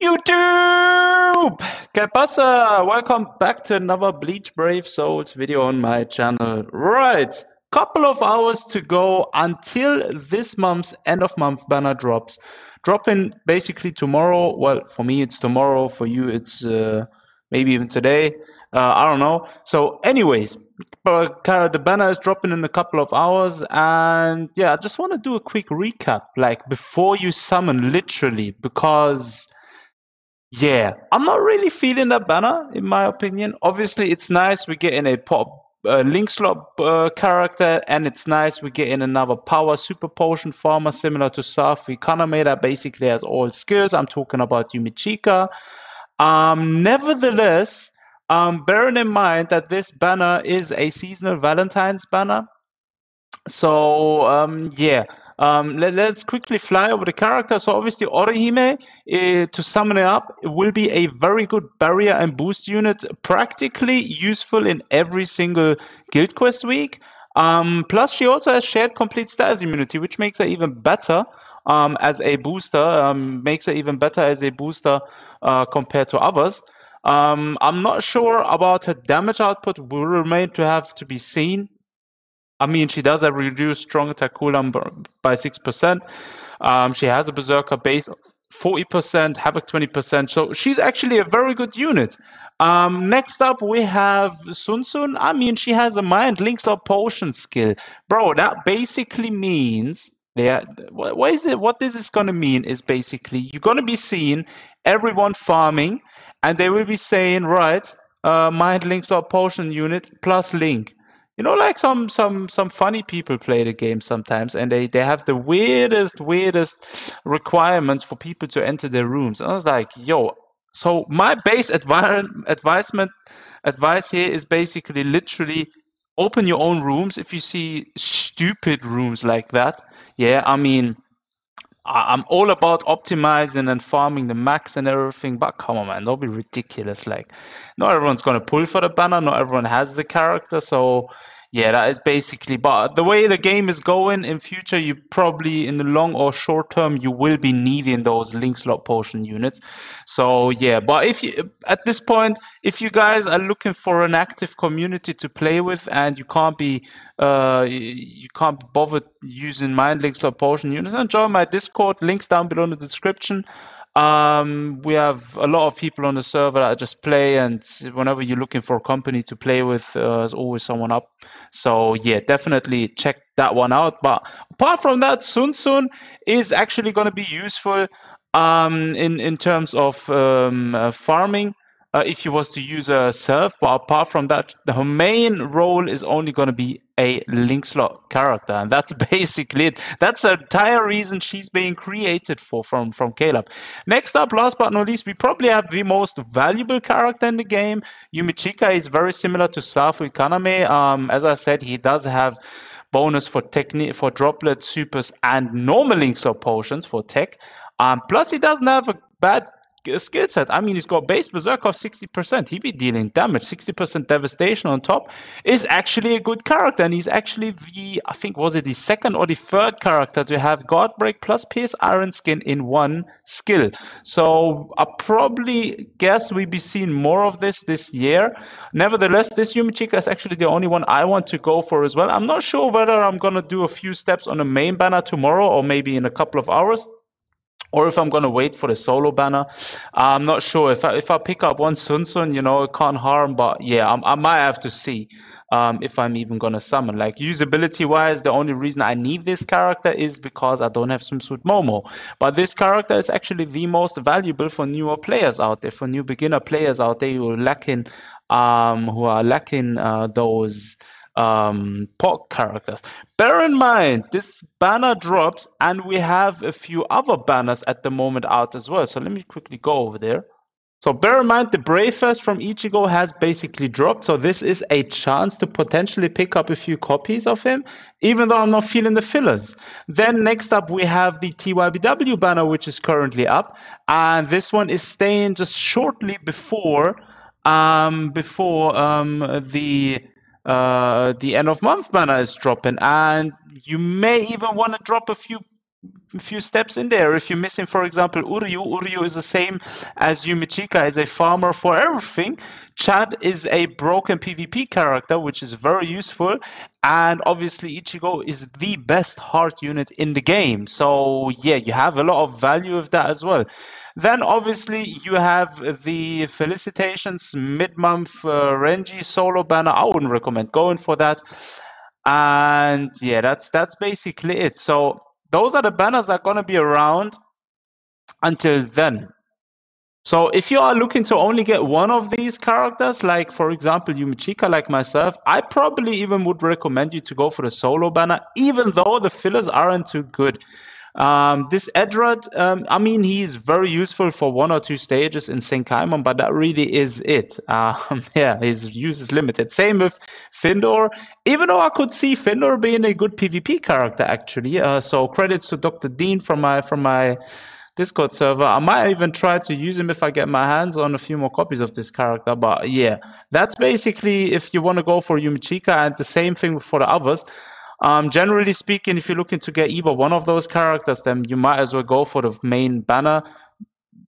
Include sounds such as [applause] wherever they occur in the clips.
YouTube! ¿Qué? Welcome back to another Bleach Brave Souls video on my channel. Right, couple of hours to go until this month's end of month banner drops. Dropping basically tomorrow. Well, for me it's tomorrow. For you it's uh, maybe even today. Uh, I don't know. So, anyways, the banner is dropping in a couple of hours, and yeah, I just want to do a quick recap, like before you summon, literally, because yeah, I'm not really feeling that banner, in my opinion. Obviously, it's nice we get in a pop uh, link slot uh, character, and it's nice we get in another power super potion farmer similar to Safi Kaname that basically has all skills. I'm talking about Yumichika. Um, nevertheless, um, bearing in mind that this banner is a seasonal Valentine's banner, so um, yeah, um, let, us quickly fly over the character. So obviously Orihime, uh, to sum it up, will be a very good barrier and boost unit, practically useful in every single guild quest week. Um, plus, she also has shared complete status immunity, which makes her even better um, as a booster, um, makes her even better as a booster uh, compared to others. Um, I'm not sure about her damage output, will remain to have to be seen. I mean, she does have reduced strong attack cooldown by 6%. Um, she has a Berserker base 40%, Havoc 20%. So she's actually a very good unit. Um, next up, we have Sun Sun. I mean, she has a Mind Link Slot Potion skill. Bro, that basically means. Yeah, what is it? What this is going to mean is basically you're going to be seeing everyone farming, and they will be saying, right, uh, Mind Link Slot Potion unit plus Link you know like some some some funny people play the game sometimes and they they have the weirdest weirdest requirements for people to enter their rooms. And i was like yo so my base advisement advice here is basically literally open your own rooms if you see stupid rooms like that. Yeah i mean I'm all about optimizing and farming the max and everything, but come on, man, don't be ridiculous. Like, not everyone's gonna pull for the banner. Not everyone has the character, so yeah, that is basically. But the way the game is going in future, you probably in the long or short term you will be needing those link slot potion units. So yeah, but if you at this point, if you guys are looking for an active community to play with and you can't be uh you can't bother using mind link slot potion units, then join my Discord. Links down below in the description. Um, we have a lot of people on the server that just play, and whenever you're looking for a company to play with, uh, there's always someone up. So yeah, definitely check that one out. But apart from that, Sun Sun is actually going to be useful um, in in terms of um, uh, farming uh, if you was to use a serve. But apart from that, the main role is only going to be a link slot character, and that's [laughs] basically it. That's the entire reason she's being created for from from KLab. Next up, last but not least, we probably have the most valuable character in the game. Yumichika is very similar to Safu Kaname. Um, as I said, he does have bonus for technique for droplet supers and normal link slot potions for tech. Um, plus, he doesn't have a bad skill set. I mean, he's got base berserk of 60%. He be dealing damage, 60% devastation on top. Is actually a good character, and he's actually the I think was it the second or the third character to have God Break plus Pierce Iron Skin in one skill. So I probably guess we'll be seeing more of this this year. Nevertheless, this Yumichika is actually the only one I want to go for as well. I'm not sure whether I'm gonna do a few steps on the main banner tomorrow or maybe in a couple of hours or if I'm going to wait for the solo banner. I'm not sure. If I, if I pick up one Sun Sun, you know, it can't harm. But yeah, I, I might have to see um, if I'm even going to summon. Like usability wise, the only reason I need this character is because I don't have Swimsuit Momo. But this character is actually the most valuable for newer players out there, for new beginner players out there who are lacking, um, who are lacking uh, those um, characters. Bear in mind, this banner drops, and we have a few other banners at the moment out as well. So let me quickly go over there. So bear in mind, the Bravest from Ichigo has basically dropped. So this is a chance to potentially pick up a few copies of him, even though I'm not feeling the fillers. Then next up, we have the TYBW banner, which is currently up. And this one is staying just shortly before um, before um, the uh, the end of month banner is dropping, and you may even want to drop a few few steps in there. If you're missing, for example, Uryu, Uryu is the same as Yumichika, is a farmer for everything. Chad is a broken PvP character, which is very useful. And obviously, Ichigo is the best heart unit in the game. So, yeah, you have a lot of value of that as well. Then, obviously, you have the Felicitations mid month uh, Renji solo banner. I wouldn't recommend going for that. And yeah, that's that's basically it. So those are the banners that are going to be around until then. So if you are looking to only get one of these characters, like for example Yumichika, like myself, I probably even would recommend you to go for the solo banner, even though the fillers aren't too good. Um, this Edrad, um, I mean, he's very useful for one or two stages in Senkaimon, but that really is it. [laughs] Um, yeah, his use is limited. Same with Findor, even though I could see Findor being a good PvP character actually. Uh, so credits to Dr. Dean from my from my Discord server. I might even try to use him if I get my hands on a few more copies of this character. But yeah, that's basically if you want to go for Yumichika, and the same thing for the others. Um, generally speaking, if you're looking to get either one of those characters, then you might as well go for the main banner.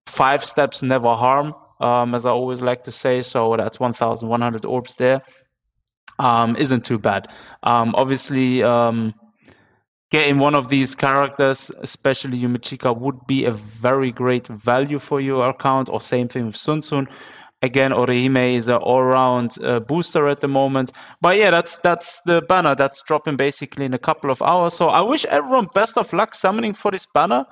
Five steps never harm, um, as I always like to say. So that's 1,100 orbs there. Um, isn't too bad. Um, obviously, um, getting one of these characters, especially Yumichika, would be a very great value for your account, or same thing with Sun Sun. Again, Orihime is an all-round uh, booster at the moment. But yeah, that's that's the banner that's dropping basically in a couple of hours. So I wish everyone best of luck summoning for this banner.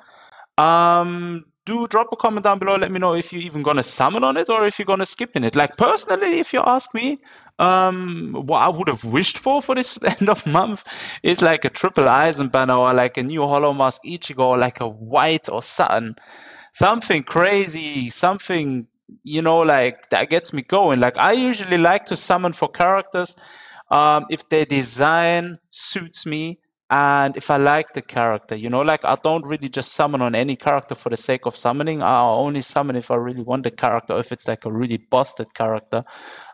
Um, do drop a comment down below. Let me know if you're even gonna summon on it or if you're gonna skip in it. Like personally, if you ask me, um, what I would have wished for for this [laughs] end of month is like a triple Aizen banner or like a new Hollow Mask Ichigo or like a white or something, something crazy, something you know, like that gets me going. Like I usually like to summon for characters um, if their design suits me and if I like the character. You know, like I don't really just summon on any character for the sake of summoning. I'll only summon if I really want the character. If it's like a really busted character,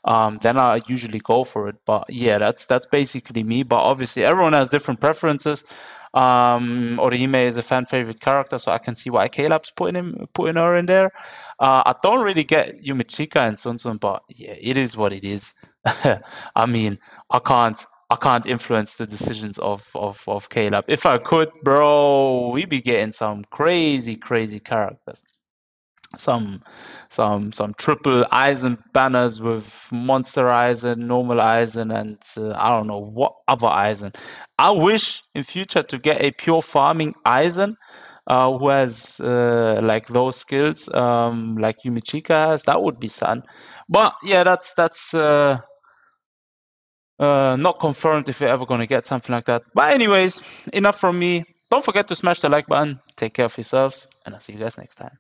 um, then I usually go for it. But yeah, that's that's basically me. But obviously, everyone has different preferences. Um, Orihime is a fan favorite character, so I can see why KLab's putting him putting her in there. Uh, I don't really get Yumichika and Sun Sun, but yeah, it is what it is. [laughs] I mean, I can't I can't influence the decisions of, of, of Caleb. If I could, bro, we'd be getting some crazy, crazy characters some some some triple Aizen banners with monster Aizen, normal Aizen, and uh, I don't know what other Aizen. I wish in future to get a pure farming Aizen uh, who has uh, like those skills um, like Yumichika has. That would be fun. But yeah, that's that's uh, uh, not confirmed if you're ever going to get something like that. But anyways, enough from me. Don't forget to smash the like button. Take care of yourselves, and I'll see you guys next time.